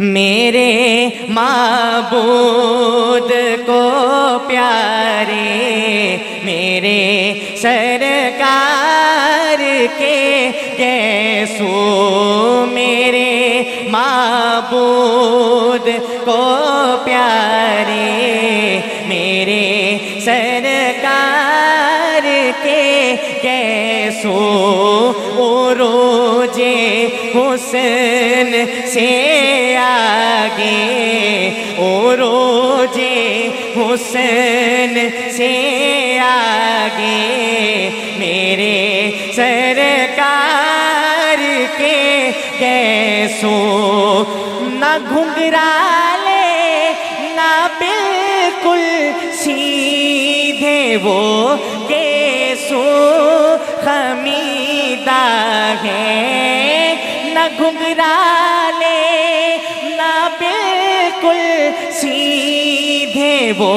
मेरे माबूद को प्यारे, मेरे सरकार के कैसो मेरे माबूद को प्यारे, मेरे सरकार के कैसो रोज़े हुसन से आगे ओ रोज़े हुसन से आगे मेरे सरकार के कैसो न घुंघराले, न बिल्कुल सीधे वो कैसो खमीदा है। न घुंघराले वो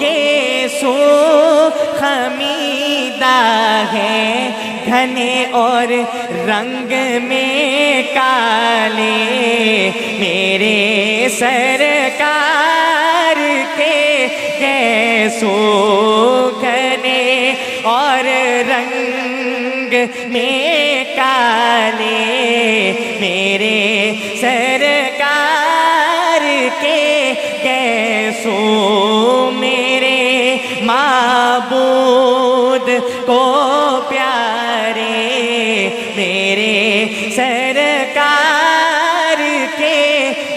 कैसो खमीदा है, घने और रंग में काले। मेरे सरकार के कैसो घने और रंग में काले। मेरे सरकार को प्यारे मेरे सरकार के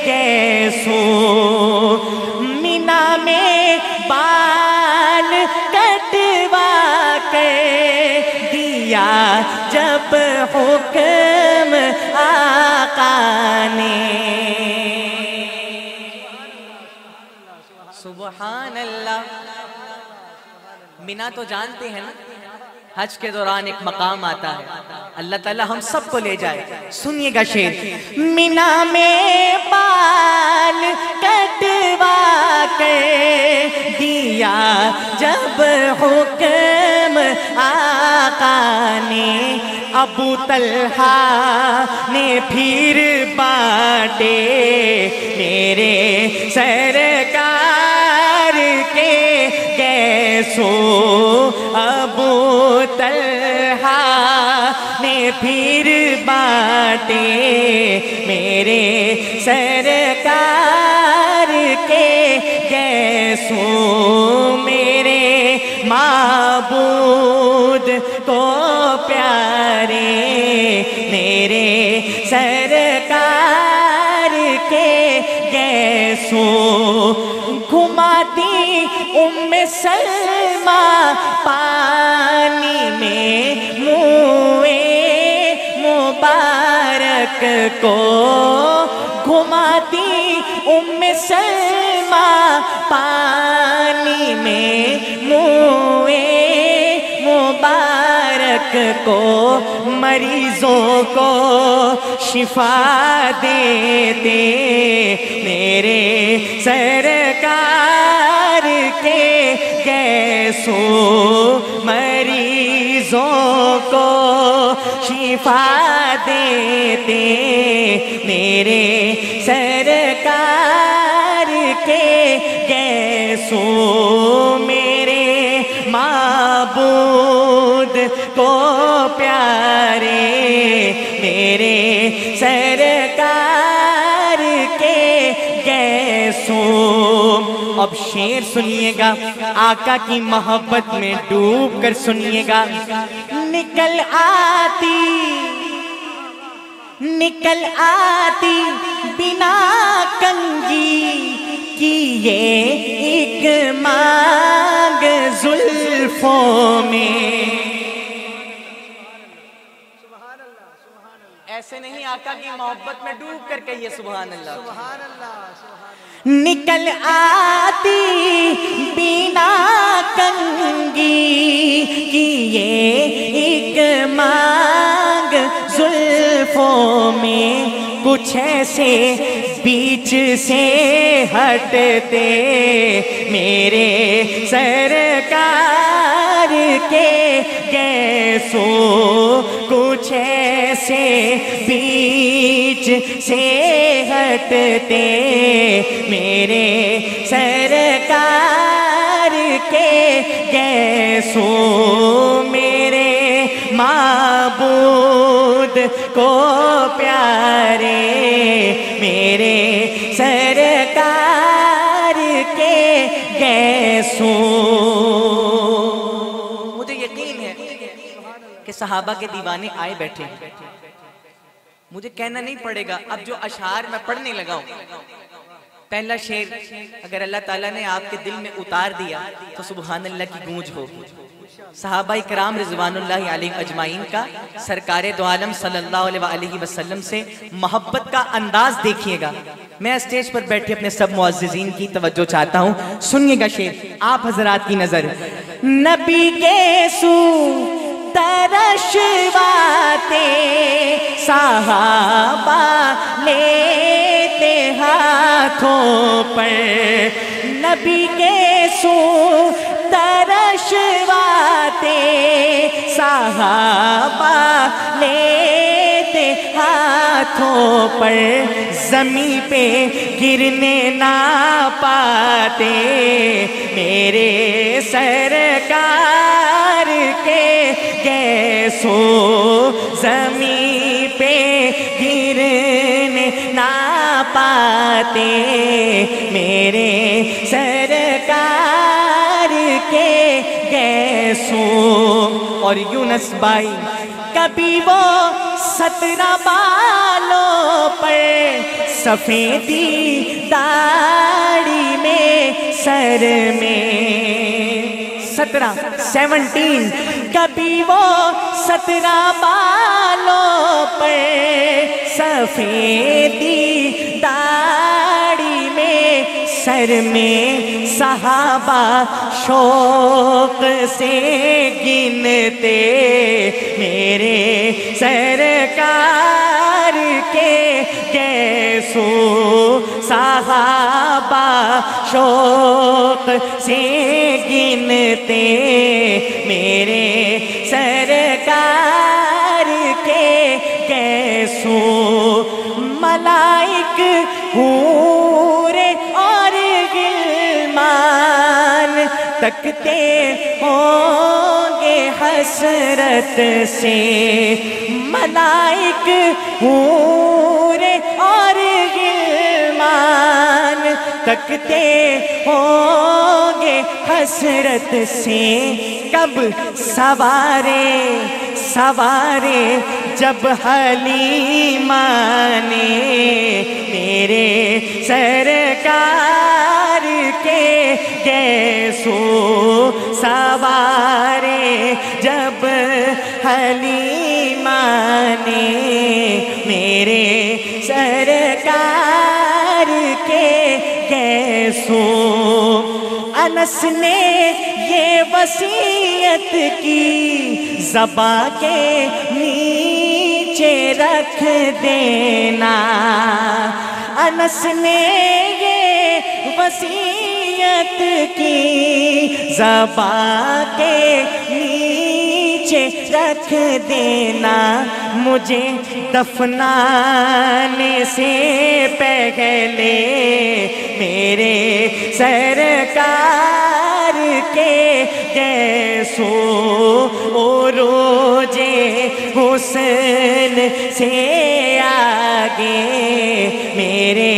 कैसो मीना में बाल कटवा के दिया जब हुक्म आका ने। सुबहान अल्लाह मीना तो जानते हैं ना? हज के दौरान एक मकाम आता है। अल्लाह ताला हम सबको ले जाए। सुनिएगा शेर। मीना में बाल कटवा के दिया जब हुक्म आका ने। अबू तलहा ने फिर बाटे मेरे सरकार के कैसो अबू तलहा ने फिर बाटे मेरे सरकार के कैसो मेरे माबूद को प्यारे मेरे मुबारक को घुमाती उम सलमा पानी में मुए मुबारक को मरीजों को शिफा देते मेरे सरकार के कैसो मरीजों को शिफा देते मेरे सरकार के कैसो मेरे माबूद को प्यारे मेरे सरकार के कैसो अब शेर सुनिएगा, आका की मोहब्बत में डूब कर सुनिएगा। निकल आती निकल आती बिना कंगी की ये एक मांग जुल्फों में। ऐसे नहीं आका की मोहब्बत में डूब कर कहिए सुबहान अल्लाह निकल आती बिना कंगी की ये एक मांग जुल्फों में कुछ ऐसे बीच से हटते मेरे सरकार के कैसो कुछ ऐसे बीच से कटते मेरे सरकार के गैसो मेरे माबूद को प्यारे मेरे सरकार के गैसो सहाबा के दीवाने आए बैठे। मुझे कहना नहीं पड़ेगा, अब जो अशार मैं पढ़ने लगा हूँ। पहला शेर, अगर अल्लाह ताला ने आपके दिल में उतार दिया तो सुबहान अल्लाह की गूंज हो। सहाबा कराम अलैहि अजमाइन का सरकार दो आलम सल्लल्लाहु वसल्लम से मोहब्बत का अंदाज देखिएगा। मैं स्टेज पर बैठे अपने सब मुआजिजीन की तवज्जो चाहता हूँ। सुनिएगा शेर, आप हजरात की नज़र। नबी के सू तरशवाते साहबा लेते हाथों पर। नबी के सू तरशवाते साहबा लेते हाथों पर। जमी पे गिरने ना पाते, मेरे सरकार के गैसो जमी पे गिरने ना पाते मेरे सरकार के गैसो। और यूनस बाई कभी वो सतरा बालों पर सफेदी दाढ़ी में सर में। सत्रह सेवनटीन कभी वो सतरा बालों पर सफेदी दाढ़ी में सर में सहाबा शोक से गिनते मेरे सरकार के कैसो सहाबा शोक से गिनते मेरे सरकार के कैसो मलाइक हूरे और गिलमान तकते होंगे हसरत से मलाइक हूरे और गिलमान तकते होंगे हसरत से कब सवारे सवारे जब हलीमा ने मेरे सरकार के गैसो सवारे जब हलीमा ने मेरे सरकार के गैसो अनस ने ये वसीयत की, जबा के नीचे रख देना। अनस ने ये वसीयत की, जबा के नीचे रख देना। मुझे दफनाने से पहले मेरे सरकार के गैसो ओ रोज़े हुसन से आगे मेरे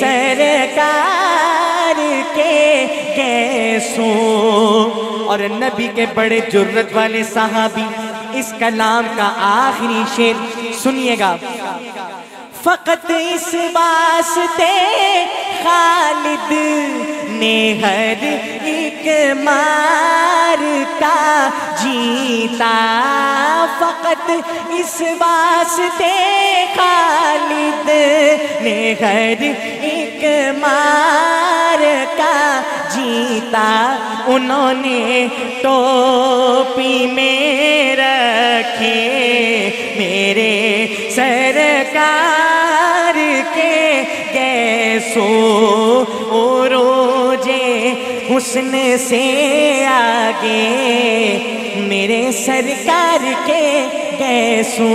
सरकार के गैसो और नबी के बड़े जुर्रत वाले साहबी इस कलाम का आखिरी शेर सुनिएगा। फकत इस वास्ते खालिद ने हर एक मार का जीता। फकत इस वास्ते खालिद ने हर एक मार का जीता उन्होंने टोपी में रखे। मेरे सरकार के गैसो ओ रोज़े हुस्न से आगे। मेरे सरकार के गैसो